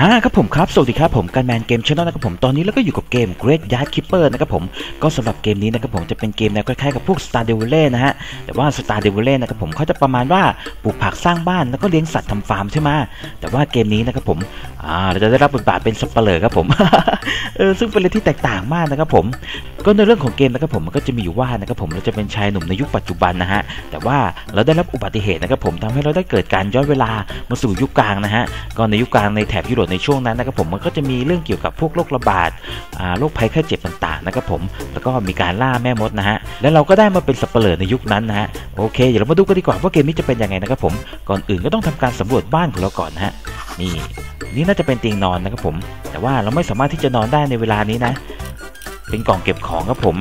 อ่าครับผมครับ สวัสดีครับผมการแมนเกมช n นลนะครับผมตอนนี้แล้วก็อยู่กับเกม Great Yard Keeper นะครับผมก็สำหรับเกมนี้นะครับผมจะเป็นเกมแนวคล้ายๆกับพวก Star d e v i l นะฮะแต่ว่า Star d e v i l นะครับผมเขาจะประมาณว่าปลูกผักสร้างบ้านแล้วก็เลี้ยงสัตว์ทำฟาร์มใช่ไหมแต่ว่าเกมนี้นะครับผมอ่าเราจะได้รับบทบาทเป็นสับเปลือครับผมเออซึ่งเป็นอะไรที่แตกต่างมากนะครับผม ก็ในเรื่องของเกมนะครับผมมันก็จะมีอยู่ว่านะครับผมเราจะเป็นชายหนุ่มในยุคปัจจุบันนะฮะแต่ว่าเราได้รับอุบัติเหตุนะครับผมทำให้เราได้เกิดการย้อนเวลามาสู่ยุคกลางนะฮะก็ในยุคกลางในแถบยุโรปในช่วงนั้นนะครับผมมันก็จะมีเรื่องเกี่ยวกับพวกโรคระบาดโรคภัยไข้เจ็บต่างๆนะครับผมแล้วก็มีการล่าแม่มดนะฮะแล้วเราก็ได้มาเป็นสับเปลือในยุคนั้นนะฮะโอเคเดี๋ยวเรามาดูกันดีกว่าว่าเกมนี้จะเป็นยังไงนะครับผมก่อนอื่นก็ต้องทำการสำรวจบ้านของเราก่อนนะฮะนี่นี่น่าจะเป็นเตียงนอนนะครับผม แต่ว่าเราไม่สามารถที่จะนอนได้ในเวลานี้นะ เป็นกล่องเก็บของครับผม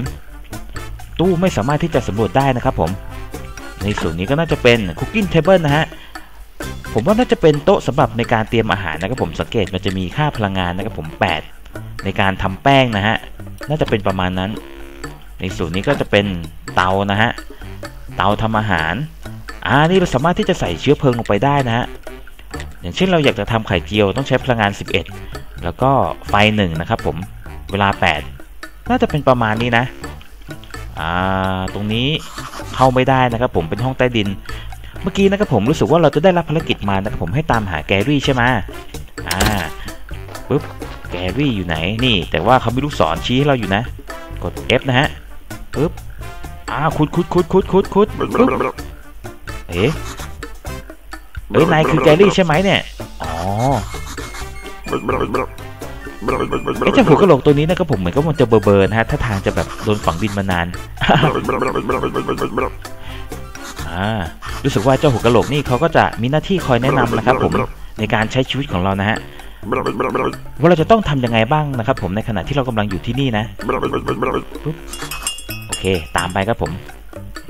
ตู้ไม่สามารถที่จะสำรวจได้นะครับผม ในส่วนนี้ก็น่าจะเป็นคุกกิ้งเทเบิลนะฮะ ผมว่าน่าจะเป็นโต๊ะสำหรับในการเตรียมอาหารนะครับผมสังเกตมันจะมีค่าพลังงานนะครับผม 8 ในการทำแป้งนะฮะน่าจะเป็นประมาณนั้น ในส่วนนี้ก็จะเป็นเตานะฮะเตาทำอาหารอ่านี่เราสามารถที่จะใส่เชื้อเพลิงลงไปได้นะฮะอย่างเช่นเราอยากจะทำไข่เจียวต้องใช้พลังงาน 11 แล้วก็ไฟหนึ่งนะครับผมเวลา 8 น่าจะเป็นประมาณนี้นะอ่าตรงนี้เข้าไม่ได้นะครับผมเป็นห้องใต้ดิน เมื่อกี้นะครับผมรู้สึกว่าเราจะได้รับภารกิจมานะครับผมให้ตามหาแกรี่ใช่ไหมอ่าปุ๊บแกรี่อยู่ไหนนี่แต่ว่าเขามีลูกศรชี้ให้เราอยู่นะ กด F นะฮะปุ๊บอ่าขุดขุดขุดขุดขุดขุดปุ๊บเอ๊ะเอ้ยนายคือแกรี่ใช่ไหมเนี่ยอ๋อไอ้เจ้าหัวกะโหลกตัวนี้นะครับผมเหมือนกับมันจะเบอร์เบอร์นะฮะถ้าทางจะแบบโดนฝังดินมานานอ่า รู้สึกว่าเจ้าหัวกะโหลกนี่เขาก็จะมีหน้าที่คอยแนะนำนะครับผมในการใช้ชีวิตของเรานะฮะว่าเราจะต้องทำยังไงบ้างนะครับผมในขณะที่เรากำลังอยู่ที่นี่นะโอเค ตามไปครับผม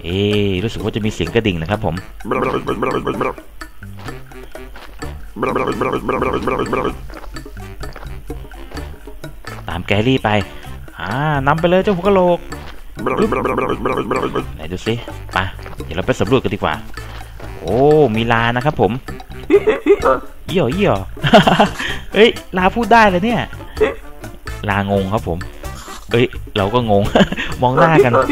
เอ๊รู้สึกว่าจะมีเสียงกระดิ่งนะครับผมตามแกรี่ไป อ่านำไปเลยเจ้าหัวกะโหลก ไหนดูสิไปเดี๋ยวเราไปสำรวจกันดีกว่า โอ้ มีลานะครับผมเยี่ยวเยี่ยวเอ้ย ลาพูดได้เลยเนี่ย ลางงครับผม เอ้ย เราก็งง มองหน้ากันเ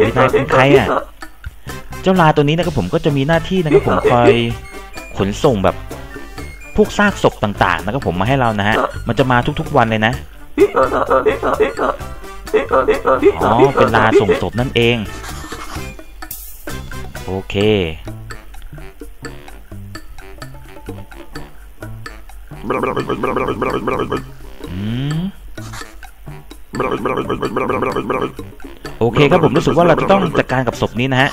ฮ้ยนายเป็นใครอะ เจ้าลาตัวนี้นะครับผมก็จะมีหน้าที่นะครับผมคอยขนส่งแบบพวกซากศพต่างๆนะครับผมมาให้เรานะฮะ มันจะมาทุกๆวันเลยนะ อ๋อ เป็นลาส่งศพนั่นเอง โอเคอโอเคครับผมรู้สึกว่าเราจะต้องจัดการกับศพนี้นะฮะ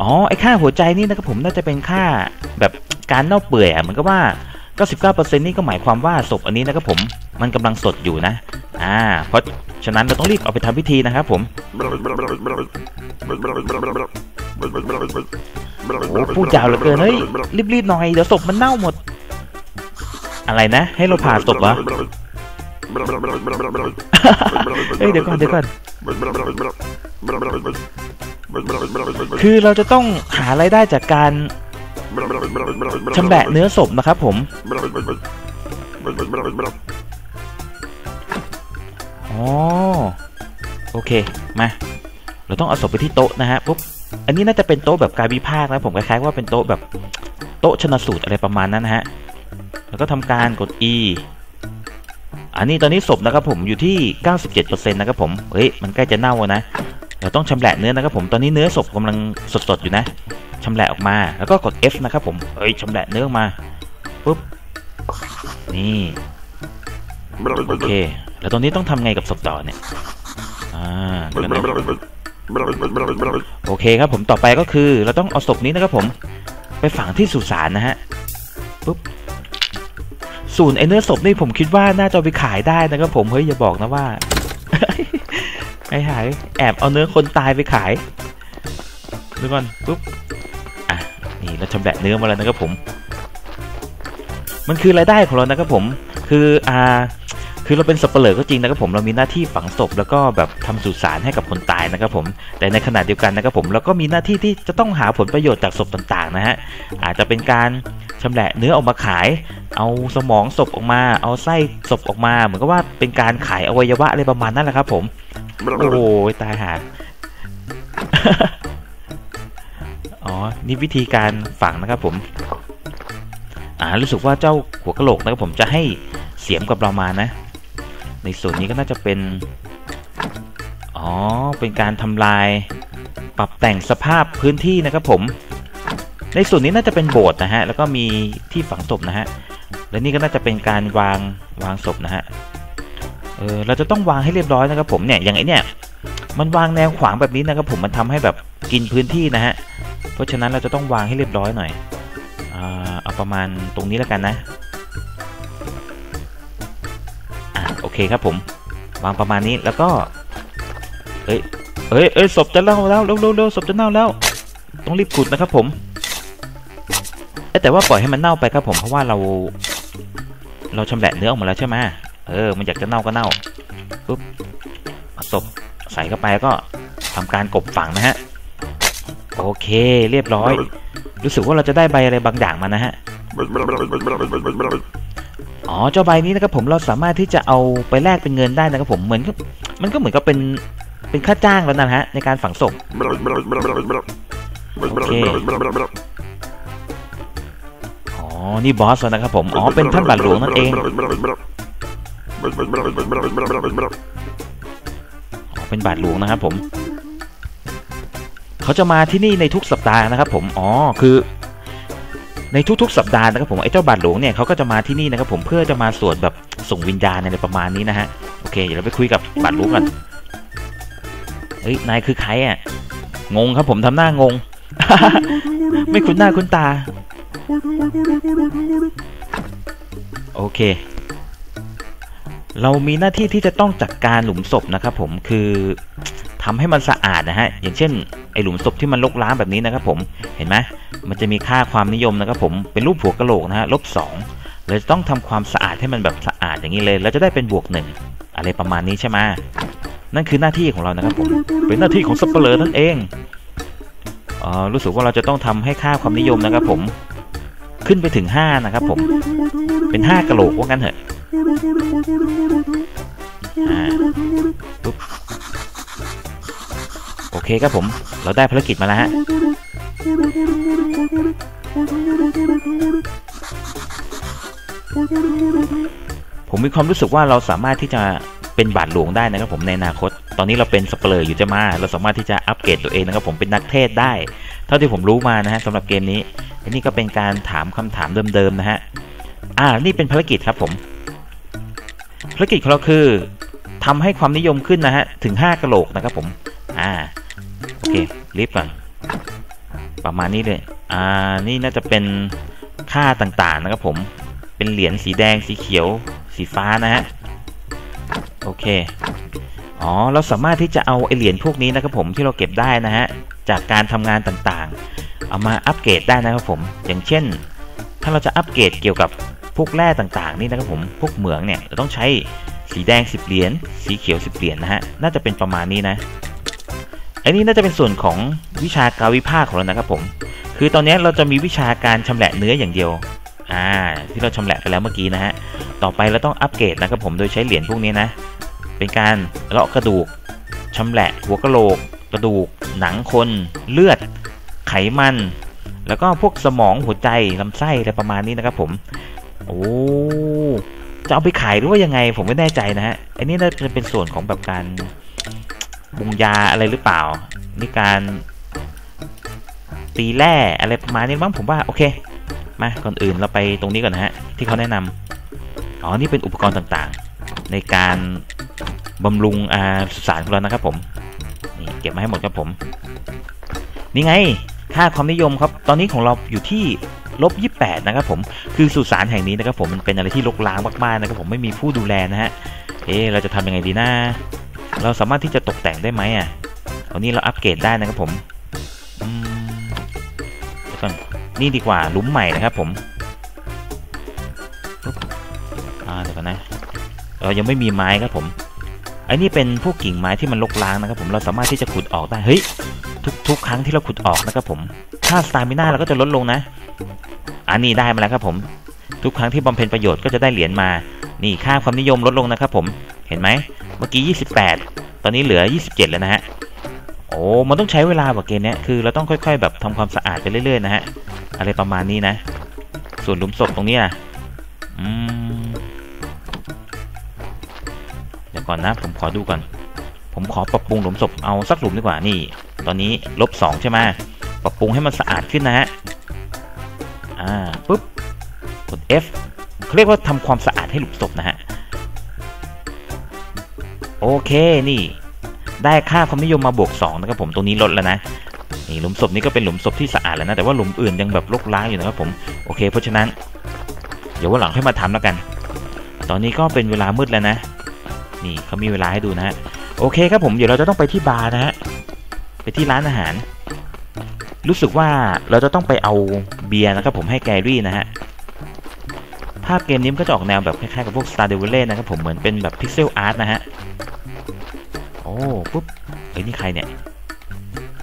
อ๋อ ไอ้ค่าหัวใจนี่นะครับผมน่าจะเป็นค่าแบบการเน่าเปื่อยอะเหมือนกับว่า 99%นี่ก็หมายความว่าศพอันนี้นะครับผมมันกำลังสดอยู่นะ อ่า เพราะฉะนั้นเราต้องรีบเอาไปทำพิธีนะครับผมโอ้พูดยาวเหลือเกินเฮ้ยรีบๆหน่อยเดี๋ยวศพมันเน่าหมด อะไรนะ ให้เราผ่าศพเหรอเฮ้ยเดี๋ยวก่อนเดี๋ยวก่อนคือเราจะต้องหารายได้จากการ ชำแหละเนื้อศพนะครับผม อ๋อ โอเค มา เราต้องเอาศพไปที่โต๊ะนะฮะปุ๊บ อันนี้น่าจะเป็นโต๊ะแบบการวิพากษ์นะผมคล้ายๆว่าเป็นโต๊ะแบบโต๊ะชนสูตรอะไรประมาณนั้นนะฮะ แล้วก็ทำการกด E อันนี้ตอนนี้ศพนะครับผมอยู่ที่ 97%นะครับผม เฮ้ย มันใกล้จะเน่าแล้วนะ เราต้องชำแหละเนื้อนะครับผม ตอนนี้เนื้อศพกำลังสดๆอยู่นะ ชำแหละออกมา แล้วก็กด F นะครับผมเฮ้ยชำแหละเนื้อออกมาปุ๊บนี่โอเค แล้วตอนนี้ต้องทำไงกับศพต่อเนี่ยอ่าโอเคครับผมต่อไปก็คือ เราต้องเอาศพนี้นะครับผม ไปฝังที่สุสานนะฮะปุ๊บส่วนไอเนื้อศพนี่ผมคิดว่าน่าจะไปขายได้นะครับผมเฮ้ยอย่าบอกนะว่าไอ้หายแอบเอาเนื้อคนตายไปขายดูก่อนปุ๊บ นี่เราชำแหละเนื้อมาแล้วนะครับผม มันคือรายได้ของเรานะครับผม คืออ่าคือเราเป็นสับเปลือก็จริงนะครับผมเรามีหน้าที่ฝังศพแล้วก็แบบทำสุสานให้กับคนตายนะครับผมแต่ในขณะเดียวกันนะครับผมเราก็มีหน้าที่ที่จะต้องหาผลประโยชน์จากศพต่างๆนะฮะอาจจะเป็นการชำแหละเนื้อออกมาขาย เอาสมองศพออกมา เอาไส้ศพออกมา เหมือนกับว่าเป็นการขายอวัยวะอะไรประมาณนั้นแหละครับผมโอ้โหตายหา นี่วิธีการฝังนะครับผมอ่ารู้สึกว่าเจ้าหัวกะโหลกนะครับผมจะให้เสียมกับเรามานะ ในส่วนนี้ก็น่าจะเป็นอ๋อเป็นการทำลายปรับแต่งสภาพพื้นที่นะครับผม ในส่วนนี้น่าจะเป็นโบสถ์นะฮะแล้วก็มีที่ฝังศพนะฮะและนี่ก็น่าจะเป็นการวางวางศพนะฮะเออเราจะต้องวางให้เรียบร้อยนะครับผมเนี่ยอย่างไอเนี่ย มันวางแนวขวางแบบนี้นะครับผมมันทำให้แบบกินพื้นที่นะฮะ เพราะฉะนั้นเราจะต้องวางให้เรียบร้อยหน่อยเอาประมาณตรงนี้แล้วกันนะอะโอเคครับผม วางประมาณนี้แล้วก็ เอ้ยเอ้ยเอ้ยศพจะเน่าแล้วเร็วเร็วเร็วศพจะเน่าแล้ว ต้องรีบขุดนะครับผมแต่ว่าปล่อยให้มันเน่าไปครับผมเพราะว่าเรา เราชำแหละเนื้อออกมาแล้วใช่ไหมเออ มันอยากจะเน่าก็เน่าปุ๊บศพ ใส่เข้าไปแล้วก็ทำการกบฝังนะฮะ โอเคเรียบร้อย รู้สึกว่าเราจะได้ใบอะไรบางอย่างมานะฮะ อ๋อเจ้าใบนี้นะครับผมเราสามารถที่จะเอาไปแลกเป็นเงินได้นะครับผมเหมือนกับมันก็เหมือนกับเป็นเป็นค่าจ้างแล้วนะฮะในการฝังศพโอ๋อนี่บอสแล้วนะครับผม อ๋อเป็นท่านบาทหลวงนั่นเอง เป็นบาทหลวงนะครับผมเขาจะมาที่นี่ในทุกสัปดาห์นะครับ ผมอ๋อคือในทุกๆ สัปดาห์นะครับผมไอ้เจ้าบาทหลวงเนี่ยเขาก็จะมาที่นี่นะครับผมเพื่อจะมาสวดแบบส่งวิญญาณอะไรประมาณนี้นะฮะโอเคเดี๋ยวเราไปคุยกับบาทหลวงกันเฮ้ยนายคือใครอะงงครับผมทำหน้างง ไม่คุ้นหน้าคุ้นตา โอเค เรามีหน้าที่ที่จะต้องจัดการหลุมศพนะครับผมคือทำให้มันสะอาดนะฮะอย่างเช่นไอหลุมศพที่มันรกร้างแบบนี้นะครับผมเห็นไหมมันจะมีค่าความนิยมนะครับผมเป็นรูปหัวกะโหลกนะฮะลบสองเราจะต้องทำความสะอาดให้มันแบบสะอาดอย่างนี้เลยเราจะได้เป็นบวกหนึ่งอะไรประมาณนี้ใช่ไหมนั่นคือหน้าที่ของเรานะครับผมเป็นหน้าที่ของสัปเหร่อนั่นเองอ๋อรู้สึกว่าเราจะต้องทำให้ค่าความนิยมนะครับผมขึ้นไปถึง 5 นะครับผมเป็น 5กะโหลกว่างั้นเถอะอ่าปุ๊บ โอเคครับผม เราได้ภารกิจมาแล้วฮะ ผมมีความรู้สึกว่าเราสามารถที่จะเป็นบาทหลวงได้นะครับผมในอนาคต ตอนนี้เราเป็นสเปเลอร์อยู่จะมา เราสามารถที่จะอัปเกรดตัวเองนะครับผมเป็นนักเทศได้ เท่าที่ผมรู้มานะฮะสำหรับเกมนี้อันนี้ก็เป็นการถามคำถามเดิมๆนะฮะ อ่า นี่เป็นภารกิจครับผม ภารกิจของเราคือทำให้ความนิยมขึ้นนะฮะ ถึง 5กะโหลกนะครับผม อ่า โอเครีบก่อน ประมาณนี้เลย อ่า นี่น่าจะเป็นค่าต่างๆนะครับผม เป็นเหรียญสีแดง สีเขียว สีฟ้านะฮะ โอเค อ๋อ เราสามารถที่จะเอาไอเหรียญพวกนี้นะครับผมที่เราเก็บได้นะฮะ จากการทำงานต่างๆ เอามาอัปเกรดได้นะครับผม อย่างเช่น ถ้าเราจะอัปเกรดเกี่ยวกับ พวกแร่ต่างๆนี่นะครับผม พวกเหมืองเนี่ยเราต้องใช้สีแดง 10 เหรียญ สีเขียว 10 เหรียญนะฮะ น่าจะเป็นประมาณนี้นะอันนี้น่าจะเป็นส่วนของวิชาการวิภาคของเรานะครับผม คือตอนนี้เราจะมีวิชาการชำแหละเนื้ออย่างเดียว อ่า ที่เราชำแหละไปแล้วเมื่อกี้นะฮะ ต่อไปเราต้องอัปเกรดนะครับผม โดยใช้เหรียญพวกนี้นะ เป็นการเลาะกระดูกชำแหละหัวกะโหลก กระดูก หนังคน เลือด ไขมัน แล้วก็พวกสมองหัวใจลำไส้อะไรประมาณนี้นะครับผม โอ้จะเอาไปขายหรือว่ายังไงผมไม่แน่ใจนะฮะอันนี้น่าจะเป็นส่วนของแบบการปรุงยาอะไรหรือเปล่านี่การตีแร่อะไรประมาณนี้มั้งผมว่าโอเค มาก่อนอื่นเราไปตรงนี้ก่อนนะฮะที่เขาแนะนำอ๋อนี่เป็นอุปกรณ์ต่างๆ ในการบำรุงอาสุสานของเรานะครับผมนี่เก็บมาให้หมดครับผม นี่ไงค่าความนิยมครับ ตอนนี้ของเราอยู่ที่ ลบ28นะครับผมคือสุสานแห่งนี้นะครับผมมันเป็นอะไรที่รกร้างมากๆนะครับผมไม่มีผู้ดูแลนะฮะเอ๊เราจะทำยังไงดีนะเราสามารถที่จะตกแต่งได้ไหมอะเอานี้เราอัปเกรดได้นะครับผมอืมเดี๋ยวก่อนนี่ดีกว่าลุ้มใหม่นะครับผมอ่าเดี๋ยวก่อนนะเรายังไม่มีไม้ครับผมไอ้นี่เป็นพวกกิ่งไม้ที่มันรกร้างนะครับผมเราสามารถที่จะขุดออกได้เฮ้ยทุกทุกครั้งที่เราขุดออกนะครับผมค่าสตามิน่าเราก็จะลดลงนะ อันนี้ได้มาแล้วครับผม ทุกครั้งที่บำเพ็ญประโยชน์ก็จะได้เหรียญมา นี่ค่าความนิยมลดลงนะครับผม เห็นไหม เมื่อกี้ 28 ตอนนี้เหลือ 27 แล้วนะฮะ โอ้ มันต้องใช้เวลาแบบเกมเนี้ยคือเราต้องค่อย ๆ แบบทำความสะอาดไปเรื่อยๆนะฮะ อะไรประมาณนี้นะ ส่วนหลุมศพตรงนี้นะอืมเดี๋ยวก่อนนะ ผมขอดูก่อน ผมขอปรับปรุงหลุมศพเอาสักหลุมดีกว่า นี่ ตอนนี้ลบสองใช่ไหมปรับปรุงให้มันสะอาดขึ้นนะฮะ อ่าปุ๊บกด F เขาเรียกว่าทำความสะอาดให้หลุมศพนะฮะ โอเคนี่ ได้ค่าความนิยมมาบวก 2 นะครับผมตรงนี้ลดแล้วนะนี่หลุมศพนี้ก็เป็นหลุมศพที่สะอาดแล้วนะ แต่ว่าหลุมอื่นยังแบบรกร้างอยู่นะครับผมโอเค เพราะฉะนั้น เดี๋ยววันหลังค่อยมาทำแล้วกัน ตอนนี้ก็เป็นเวลามืดแล้วนะ นี่เขามีเวลาให้ดูนะฮะโอเคครับผมเดี๋ยวเราจะต้องไปที่บาร์นะฮะไปที่ร้านอาหาร รู้สึกว่าเราจะต้องไปเอาเบียร์นะครับผมให้แกรี่นะฮะ ภาพเกมนี้มันก็จะออกแนวแบบคล้ายๆกับพวก Star d e v i l นะครับผมเหมือนเป็นแบบ pixel art นะฮะ โอ้ปุ๊บเฮ้ยนี่ใครเนี่ย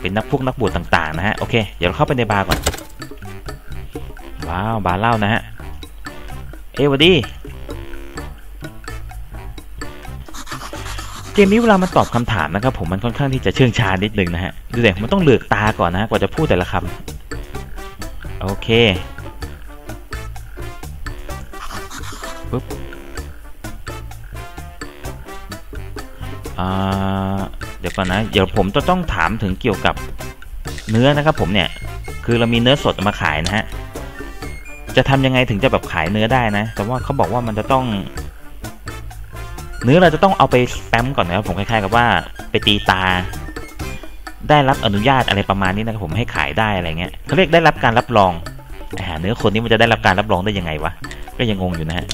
เป็นนักพวกนักบวชต่างๆนะฮะ โอเค เดี๋ยวเราเข้าไปในบาร์ก่อน ว้าว บาร์เหล้านะฮะ เอวัด มนี้เวลามันตอบคำถามนะครับผมมันค่อนข้างที่จะเชื่องช้านิดนึงนะฮะดูเด็กมันต้องเหลือกตาก่อนนะกว่าจะพูดแต่ละคำโอเคปุ๊บเดี๋ยวก่อนนะ เดี๋ยวผมจะต้องถามถึงเกี่ยวกับเนื้อนะครับผมเนี่ย คือเรามีเนื้อสดมาขายนะฮะ จะทำยังไงถึงจะแบบขายเนื้อได้นะ แต่ว่าเขาบอกว่ามันจะต้อง เนื้อเราจะต้องเอาไปสแปมก่อนนะครับผมคล้ายๆกับว่าไปตีตา ได้รับอนุญาตอะไรประมาณนี้นะครับผมให้ขายได้อะไรเงี้ยเขาเรียกได้รับการรับรองอาหารเนื้อคนนี้มันจะได้รับการรับรองได้ยังไงวะก็ยังงงอยู่นะฮะ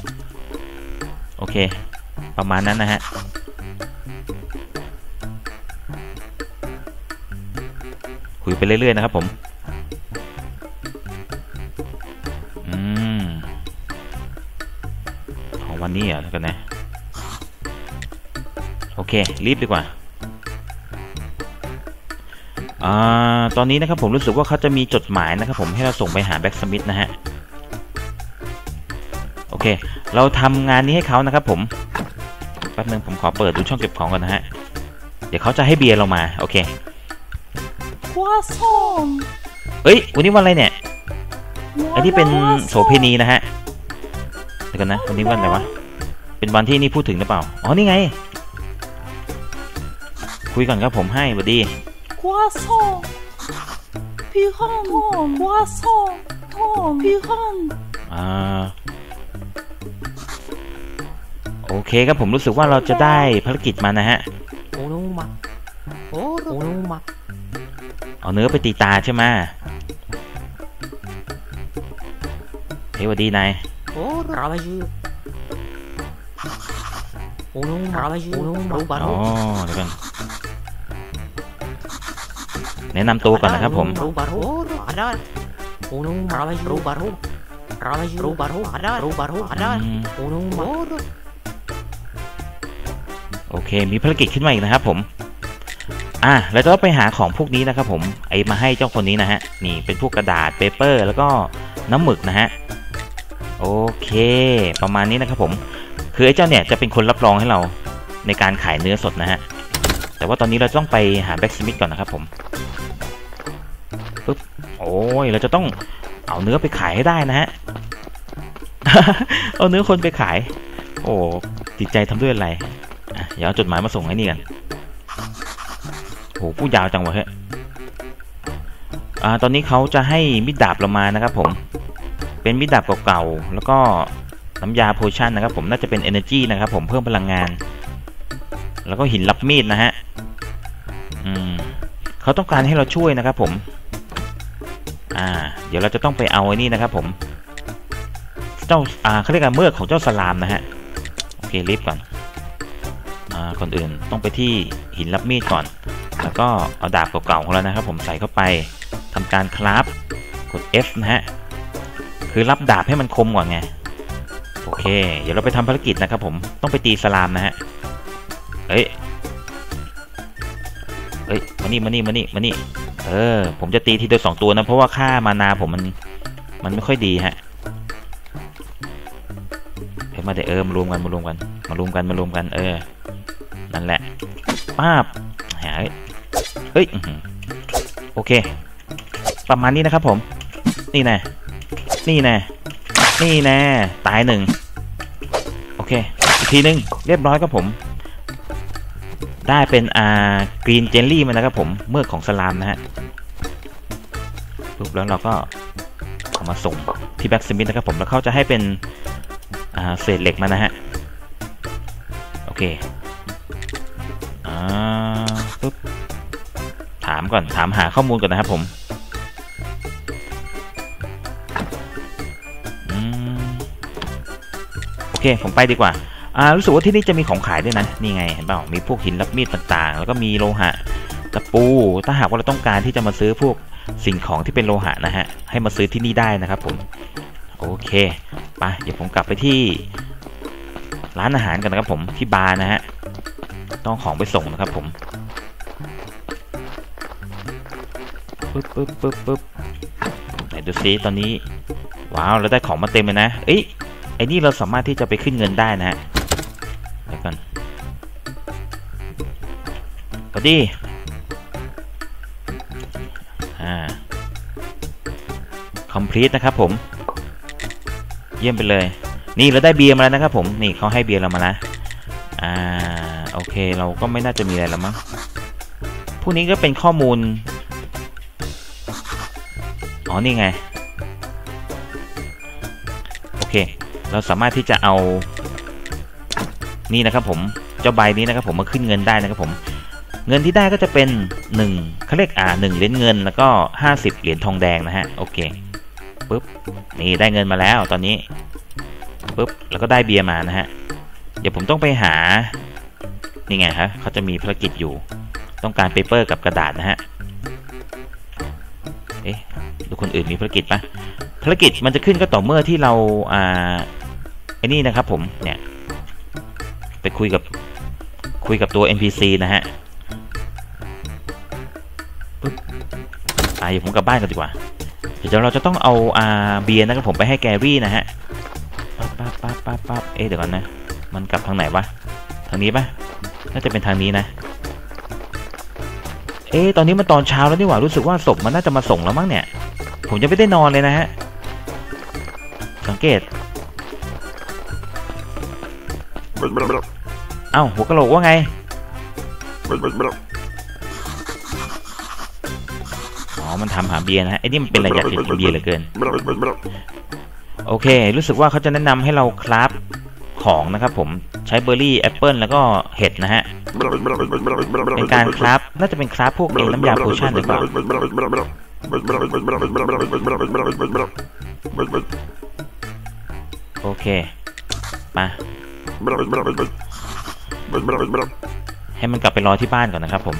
โอเค ประมาณนั้นนะฮะคุยไปเรื่อยๆนะครับผมอืมของวันนี้อแล้วกันนะ เค รีบดีกว่าอ่าตอนนี้นะครับผมรู้สึกว่าเขาจะมีจดหมายนะครับผมให้เราส่งไปหา blacksmith นะฮะ โอเค เราทำงานนี้ให้เขานะครับผมแป๊บนึงผมขอเปิดดูช่องเก็บของก่อนนะฮะ เดี๋ยวเขาจะให้เบียร์เรามา โอเค croissant เอ้ย วันนี้วันอะไรเนี่ย อันนี้เป็น Voilà, โสเภณีนะฮะ เดี๋ยวกันนะ วันนี้วันอะไรวะ เป็นวันที่นี่พูดถึงหรือเปล่า อ๋อ นี่ไง คุยก่อนครับผมให้สวัสดี croissant piran croissant piran อ่าโอเคครับผมรู้สึกว่าเราจะได้ภารกิจมานะฮะโอโนมาโอโนมาเอาเนื้อไปตีตาใช่ไหมเฮ้ยสวัสดีนายโอราบาจูโอโนมาราบาจูโอโนมารูบาอ๋รูอเดี๋ยวกัน แนะนำตัวก่อนนะครับผมรูบารูอาดาโอโนมาราบาจูรูบารูราบาจูรูบารูอาดารูบารูอาดาอืมโอโนมาโอเค มีภารกิจขึ้นมาอีกนะครับผม อะเราจะต้องไปหาของพวกนี้นะครับผมไอ้มาให้เจ้าคนนี้นะฮะ นี่เป็นพวกกระดาษเปเปอร์ แล้วก็น้ำหมึกนะฮะ โอเค ประมาณนี้นะครับผม คือไอ้เจ้าเนี่ยจะเป็นคนรับรองให้เราในการขายเนื้อสดนะฮะ แต่ว่าตอนนี้เราต้องไปหาแบ็กสมิธก่อนนะครับผมปึ๊บโอ้ยเราจะต้องเอาเนื้อไปขายให้ได้นะฮะ เอาเนื้อคนไปขาย โอ้จิตใจทำด้วยอะไรอะเดี๋ยวเอาจดหมายมาส่งให้นี่กันโหพูดยาวจังวะเฮ้ยอ่าตอนนี้เขาจะให้มิดดาบเรามานะครับผม เป็นมิดดาบเก่าๆ แล้วก็น้ำยาโพชั่นนะครับผม น่าจะเป็น Energy นะครับผม เพิ่มพลังงาน แล้วก็หินรับมีดนะฮะ อืมเขาต้องการให้เราช่วยนะครับผม อ่า เดี๋ยวเราจะต้องไปเอาไอ้นี่นะครับผม เจ้า อ่าเขาเรียกกันเมือกของเจ้าสลามนะฮะ โอเครีบก่อน อ่า ก่อนอื่นต้องไปที่หินรับมีดก่อน แล้วก็เอาดาบเก่าๆของเรานะครับ ผมใส่เข้าไปทำการคราฟ กด F นะฮะ คือรับดาบให้มันคมก่อนไง โอเค เดี๋ยวเราไปทำภารกิจนะครับผม ต้องไปตีสลามนะฮะเอ้ยเอ้ย มานี่ มานี่ มานี่ มานี่ เออ ผมจะตีทีเดียวสองตัวนะ เพราะว่าค่ามานาผมมัน มันไม่ค่อยดีฮะเฮ้มาเดี๋ยวเออมารวมกันมารวมกัน มารวมกันมารวมกัน เออ นั่นแหละป้าบหาเฮ้ยโอเค ประมาณนี้นะครับผม นี่แน่นี่แน่นี่แน่ตายหนึ่งโอเค อีกทีหนึง เรียบร้อยครับผม ได้เป็นอ่ากรีนเจลลี่มานะครับผมเมือกของสลามนะฮะปุ๊บแล้วเราก็เอามาส่งที่แบ็กสมิธนะครับผมแล้วเขาจะให้เป็นเศษเหล็กมานะฮะโอเคอ่าปุ๊บถามก่อนถามหาข้อมูลก่อนนะครับผมอืมโอเคผมไปดีกว่า อ่ารู้สึกว่าที่นี่จะมีของขายด้วยนะนี่ไงเห็นเปล่ามีพวกหินรับมีดต่างๆ แล้วก็มีโลหะตะปู ถ้าหากว่าเราต้องการที่จะมาซื้อพวกสิ่งของที่เป็นโลหะนะฮะให้มาซื้อที่นี่ได้นะครับผมโอเคไปเดี๋ยวผมกลับไปที่ร้านอาหารกันนะครับผมที่บาร์นะฮะต้องของไปส่งนะครับผมปึ๊บปึ๊บปึ๊บปึ๊บไหนดูซิตอนนี้ว้าวเราได้ของมาเต็มเลยนะเอ้ยไอ้นี่เราสามารถที่จะไปขึ้นเงินได้นะฮะ พอดี อ่า complete นะครับผม เยี่ยมไปเลย นี่เราได้เบียร์มาแล้วนะครับผม นี่เขาให้เบียร์เรามานะ อ่า โอเค เราก็ไม่น่าจะมีอะไรแล้วมั้ง พวกนี้ก็เป็นข้อมูล อ๋อ นี่ไง โอเค เราสามารถที่จะเอา นี่นะครับผม เจ้าใบนี้นะครับผมมาขึ้นเงินได้นะครับผม เงินที่ได้ก็จะเป็น1เขาเรียกอ่าหนึ่งเหรียญเงินแล้วก็ 50 เหรียญทองแดงนะฮะโอเคปุ๊บนี่ได้เงินมาแล้วตอนนี้ปุ๊บแล้วก็ได้เบียร์มานะฮะเดี๋ยวผมต้องไปหานี่ไงฮะเขาจะมีภารกิจอยู่ต้องการ paper กับกระดาษนะฮะเอ๊ะดูคนอื่นมีภารกิจปะภารกิจมันจะขึ้นก็ต่อเมื่อที่เราอ่าไอ้นี่นะครับผมเนี่ยไปคุยกับคุยกับตัว NPC นะฮะ ปึ๊บอ่ายผมกลับบ้านกันดีกว่า เดี๋ยวเราจะต้องเอาอาเบียร์นะครับผมไปให้แกรี่นะฮะปั๊บปั๊บปั๊บปั๊บปั๊บเอ๊ะเดี๋ยวก่อนนะ มันกลับทางไหนวะ ทางนี้ปะน่าจะเป็นทางนี้นะ เอ๊ะตอนนี้มันตอนเช้าแล้วนี่หว่ารู้สึกว่าศพมันน่าจะมาส่งแล้วมั้งเนี่ย ผมจะไม่ได้นอนเลยนะฮะ สังเกต เอ้าหัวกะโหลกว่าไง มันทำหาเบียร์นะฮะไอ้นี่มันเป็นอะไรอยากกินเบียร์เหลือเกิน โอเค รู้สึกว่าเขาจะแนะนำให้เรา craft ของนะครับผมใช้เบอร์รี่แอปเปิลแล้วก็เห็ดนะฮะเป็นการ craftน่าจะเป็น craft พวกเองน้ำยา potion หรือเปล่าโอเคมาให้มันกลับไปรอที่บ้านก่อนนะครับผม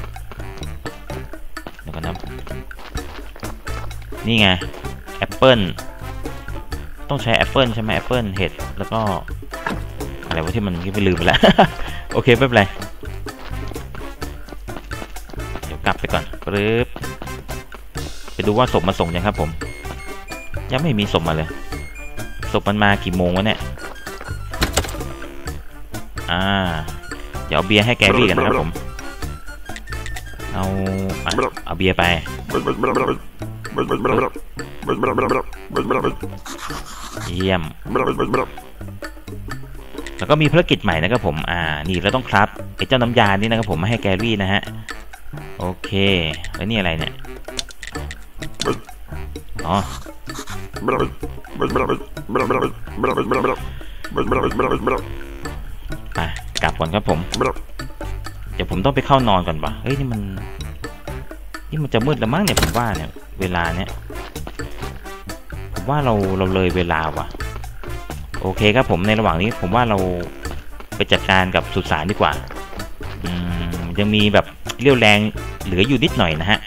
นี่ไงแอปเปิลต้องใช้แอปเปิลใช่ไหมแอปเปิลเห็ดแล้วก็อะไรวะที่มันที่ไปลืมไปแล้ว โอเคไม่เป็นไร เดี๋ยวกลับไปก่อนปึ๊บไปดูว่าศพมาส่งยังครับผม ยังไม่มีศพมาเลยศพมันมากี่โมงวะเนี่ยอ่าเดี๋ยวเอาเบียร์ให้แกรี่กันนะครับผม เอาเอาเบียร์ไป เยี่ยม แล้วก็มีภารกิจใหม่นะครับผม อ่า นี่เราต้องครับไอ้เจ้าน้ำยานี่นะครับผมมาให้แกรี่นะฮะ โอเค แล้วนี่อะไรเนี่ย อ๋อไปกลับก่อนครับผม เดี๋ยวผมต้องไปเข้านอนก่อนปะเฮ้ย นี่มัน นี่มันจะมืดแล้วมั้งเนี่ยผมว่าเนี่ยเวลาเนี่ยผมว่าเราเราเลยเวลาว่ะ โอเคครับผมในระหว่างนี้ผมว่าเราไปจัดการกับสุสานดีกว่าอืมยังมีแบบเรี่ยวแรงเหลืออยู่นิดหน่อยนะฮะ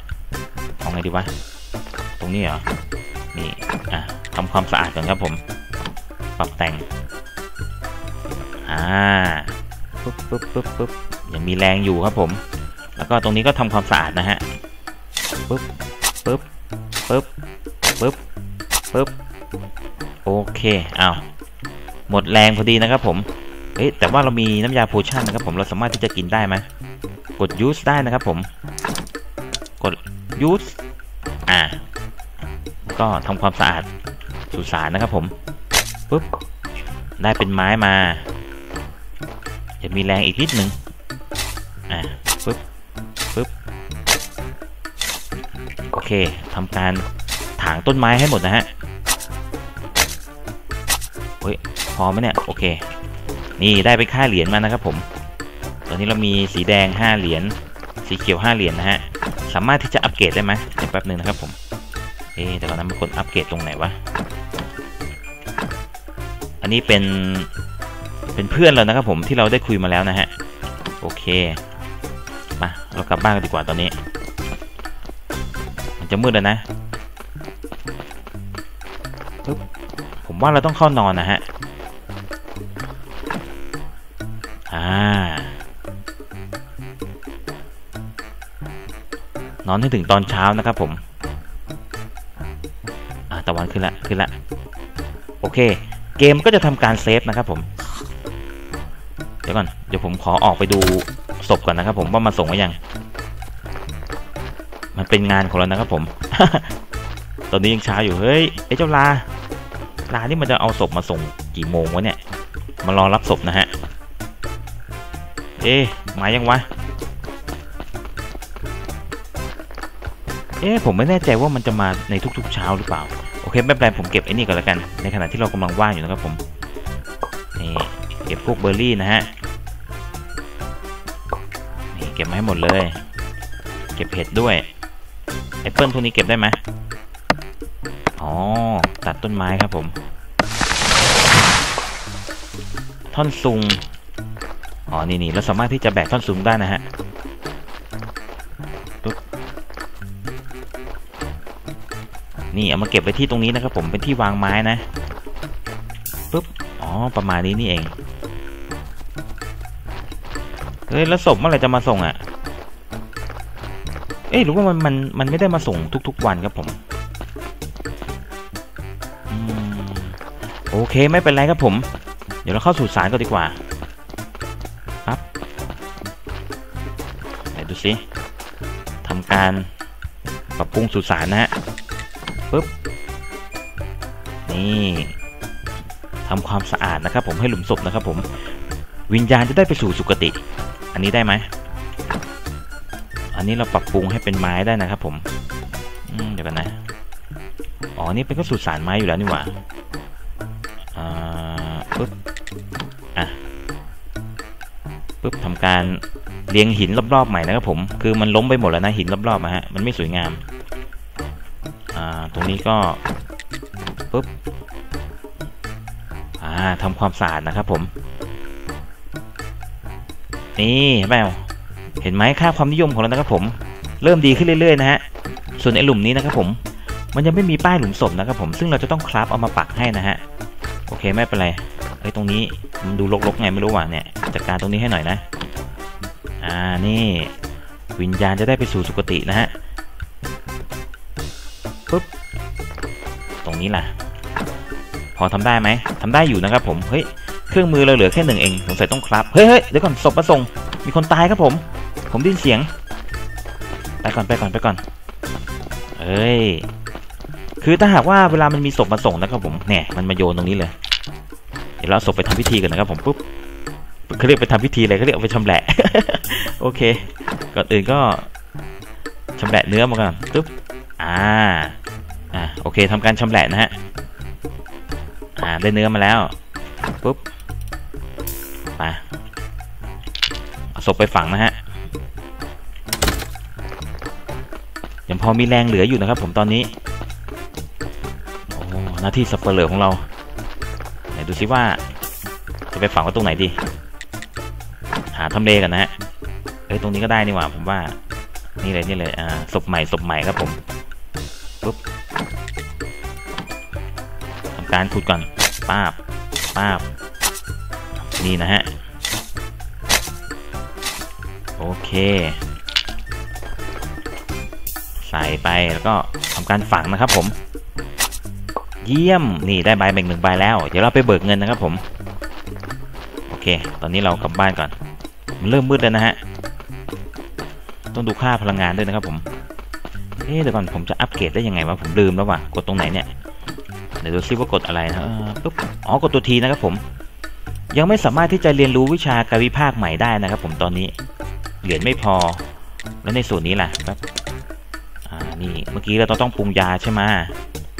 เอาไงดีวะตรงนี้เหรอนี่อะทำความสะอาดก่อนครับผม ปรับแต่งอ่าปึ๊บปึ๊บปึ๊บปึ๊บยังมีแรงอยู่ครับผม แล้วก็ตรงนี้ก็ทำความสะอาดนะฮะ ปึ๊บปึ๊บปึ๊บปึ๊บปึ๊บโอเคอ้าวหมดแรงพอดีนะครับผมเฮ้ยแต่ว่าเรามีน้ำยาโพชั่นนะครับผมเราสามารถที่จะกินได้ไหมกด use ได้นะครับผม กด use อ่า ก็ทำความสะอาดสุสานนะครับผมปุ๊บได้เป็นไม้มา จะมีแรงอีกนิดหนึ่งอ่า เคทำการถางต้นไม้ให้หมดนะฮะเฮ้ยพอไหมเนี่ยโอเค นี่ได้ไปค่าเหรียญมานะครับผม ตอนนี้เรามีสีแดง 5 เหรียญสีเขียว 5 เหรียญนะฮะสามารถที่จะอัปเกรดได้ไหมเดี๋ยวแป๊บหนึ่งนะครับผมเอ๊แต่ก่อนนั้นมันกดอัปเกรดตรงไหนวะอันนี้เป็นเป็นเพื่อนเรานะครับผมที่เราได้คุยมาแล้วนะฮะโอเคมาเรากลับบ้านกันดีกว่าตอนนี้ จะมืดแล้วนะปึ๊บผมว่าเราต้องเข้านอนนะฮะ อ่า นอนให้ถึงตอนเช้านะครับผม อ่าตะวันขึ้นละขึ้นละ โอเค เกมก็จะทำการเซฟนะครับผม เดี๋ยวก่อน เดี๋ยวผมขอออกไปดูศพก่อนนะครับผมว่ามาส่งไว้ยัง เป็นงานของเรานะครับผม ตอนนี้ยังเช้าอยู่เฮ้ยไอ้เจ้าลา ลานี่มันจะเอาศพมาส่งกี่โมงวะเนี่ย มารอรับศพนะฮะ เอ๊ะมายังวะ เอ๊ะผมไม่แน่ใจว่ามันจะมาในทุกๆเช้าหรือเปล่า โอเคไม่เป็นไรผมเก็บไอ้นี่ก่อนแล้วกัน ในขณะที่เรากำลังว่างอยู่นะครับผมนี่เก็บพวกเบอร์รี่นะฮะนี่เก็บมาให้หมดเลย เก็บเห็ดด้วย แอปเปิลพวกนี้เก็บได้ไหมอ๋อ ตัดต้นไม้ครับผม ท่อนซุง อ๋อ นี่นี่เราสามารถที่จะแบกท่อนซุงได้นะฮะนี่เอามาเก็บไว้ที่ตรงนี้นะครับผมเป็นที่วางไม้นะปึ๊บอ๋อประมาณนี้นี่เองเฮ้ยแล้วศพเมื่อไหร่จะมาส่งอะ เอ๊ะหรือว่ามันมันมันไม่ได้มาส่งทุก ๆ วันครับผมอืมโอเคไม่เป็นไรครับผม เดี๋ยวเราเข้าสู่สารก่อนดีกว่าปั๊บไหนดูสิทำการปรับปรุงสุสานนะฮะปึ๊บนี่ทำความสะอาดนะครับผมให้หลุมศพนะครับผมวิญญาณจะได้ไปสู่สุคติ อันนี้ได้ไหม อันนี้เราปรับปรุงให้เป็นไม้ได้นะครับผมมเดี๋ยวกันนะ อ๋อ นี่เป็นก็สุสานไม้อยู่แล้วนี่หว่าอ่าปึ๊บ อะ ปึ๊บทำการเรียงหินรอบๆใหม่นะครับผม คือมันล้มไปหมดแล้วนะหินรอบๆนะฮะ มันไม่สวยงาม อ่า ตรงนี้ก็ ปึ๊บ อ่าทำความสะอาดนะครับผม นี่เห็นไหม เห็นไหมค่าความนิยมของเรานะครับผม เริ่มดีขึ้นเรื่อยๆนะฮะ ส่วนไอ้หลุมนี้นะครับผม มันยังไม่มีป้ายหลุมศพนะครับผม ซึ่งเราจะต้องคราฟเอามาปักให้นะฮะ โอเคไม่เป็นไรไอ้ยตรงนี้มันดูรกๆไงไม่รู้ว่ะเนี่ย จัดการตรงนี้ให้หน่อยนะ อ่านี่วิญญาณจะได้ไปสู่สุคตินะฮะปุ๊บ ตรงนี้ล่ะ พอทำได้ไหมทำได้อยู่นะครับผม เฮ้ย เครื่องมือเราเหลือแค่หนึ่งเอง สงสัยต้องครับ เฮ้ยเฮ้ยเดี๋ยวก่อนศพมาส่ง มีคนตายครับผม ผมได้ยินเสียง ไปก่อนไปก่อนไปก่อน เอ้ย คือถ้าหากว่าเวลามันมีศพมาส่งนะครับผมเนี่ยมันมาโยนตรงนี้เลย เดี๋ยวเราศพไปทำพิธีกันนะครับผมปุ๊บเขาเรียกไปทำพิธีอะไรเขาเรียกไปชำแหละ โอเค ก่อนอื่นก็ชำแหละเนื้อมาก่อนปุ๊บ อ่า อ่า โอเคทำการชำแหละนะฮะ อ่า ได้เนื้อมาแล้ว ปุ๊บ ไปเอาศพไปฝังนะฮะ ยังพอมีแรงเหลืออยู่นะครับ ผมตอนนี้โอ้หน้าที่สเปรเหลือของเราไหนดูซิว่า จะไปฝังไว้ตรงไหนดี หาทำเลกันนะฮะเอ้ยตรงนี้ก็ได้นี่หว่าผมว่านี่เลยนี่เลยอ่าศพใหม่ศพใหม่ครับผมปุ๊บทำการขุดก่อนป้าบป้าบนี่นะฮะโอเค ส่ไปแล้วก็ทำการฝังนะครับผม เยี่ยมนี่ได้ใบแบ่งหนึ่งใบแล้ว เดี๋ยวเราไปเบิกเงินนะครับผม โอเค ตอนนี้เรากลับบ้านก่อน มันเริ่มมืดแล้วนะฮะ ต้องดูค่าพลังงานด้วยนะครับผม เอ๊ะเดี๋ยวก่อนผมจะอัปเกรดได้ยังไงวะผมลืมแล้วว่ะกดตรงไหนเนี่ยเดี๋ยวดูซิว่ากดอะไรนะปุ๊บอ๋อกดตัวทีนะครับผม ยังไม่สามารถที่จะเรียนรู้วิชาการวิพากษ์ใหม่ได้นะครับผมตอนนี้เหรียญไม่พอแล้วในส่วนนี้ล่ะแป๊บ นี่เมื่อกี้เราต้องต้องปรุงยาใช่ไหม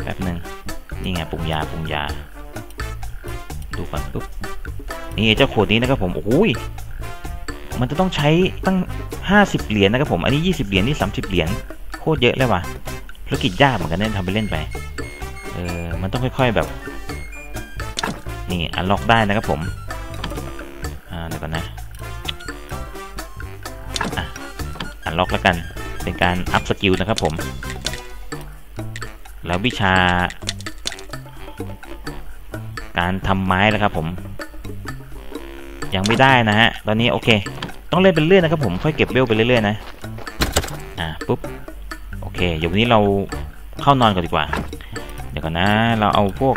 แป๊บหนึ่งนี่ไงปรุงยาปรุงยา ดูก่อนปุ๊บนี่เจ้าขวดนี้นะครับผมโอ้ยมันจะต้องใช้ตั้ง 50 เหรียญนะครับผม อันนี้ 20 เหรียญนี่ 30 เหรียญโคตรเยอะเลยว่ะธุรกิจยากเหมือนกันเนี่ยทำไปเล่นไปเออมันต้องค่อย ๆแบบ นี่ unlock ได้นะครับผมอ่าเดี๋ยวก่อนนะอะ unlock แล้วกัน เป็นการ up skill นะครับผม แล้ววิชา การทำไม้นะครับผม ยังไม่ได้นะฮะ ตอนนี้โอเค ต้องเล่นเป็นเรื่อยนะครับผมค่อยเก็บเวลไปเรื่อยๆนะ อ่าปุ๊บ โอเคเดี๋ยววันนี้เราเข้านอนก่อนดีกว่า เดี๋ยวก่อนนะ เราเอาพวก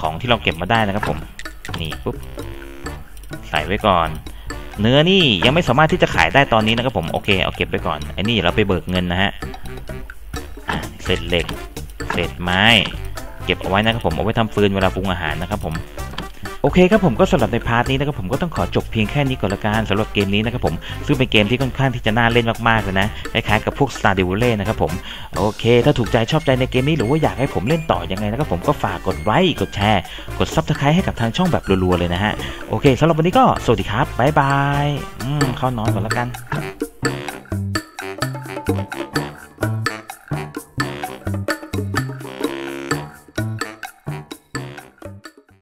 ของที่เราเก็บมาได้นะครับผม นี่ปุ๊บ ใส่ไว้ก่อน เนื้อนี่ยังไม่สามารถที่จะขายได้ตอนนี้นะครับผมโอเคเอาเก็บไปก่อนไอ้นี่เราไปเบิกเงินนะฮะอะเศษเหล็กเศษไม้ เก็บเอาไว้นะครับผมเอาไว้ทำฟืนเวลาปรุงอาหารนะครับผม โอเคครับผมก็สำหรับในพาร์ทนี้นะครับผมก็ต้องขอจบเพียงแค่นี้ก่อนละกันสำหรับเกมนี้นะครับผมซึ่งเป็นเกมที่ค่อนข้างที่จะน่าเล่นมากๆเลยนะคล้ายๆกับพวก Star d e v i l นะครับผมโอเค ถ้าถูกใจชอบใจในเกมนี้หรือว่าอยากให้ผมเล่นต่อยังไงนะครับผมก็ฝากกดไลค์กดแชร์ กด Subscribe ให้กับทางช่องแบบรัวๆเลยนะฮะโอเคสำหรับวันนี้ก็สวัสดีครับบ๊ายบายอืมเข้านอนก่อนละกัน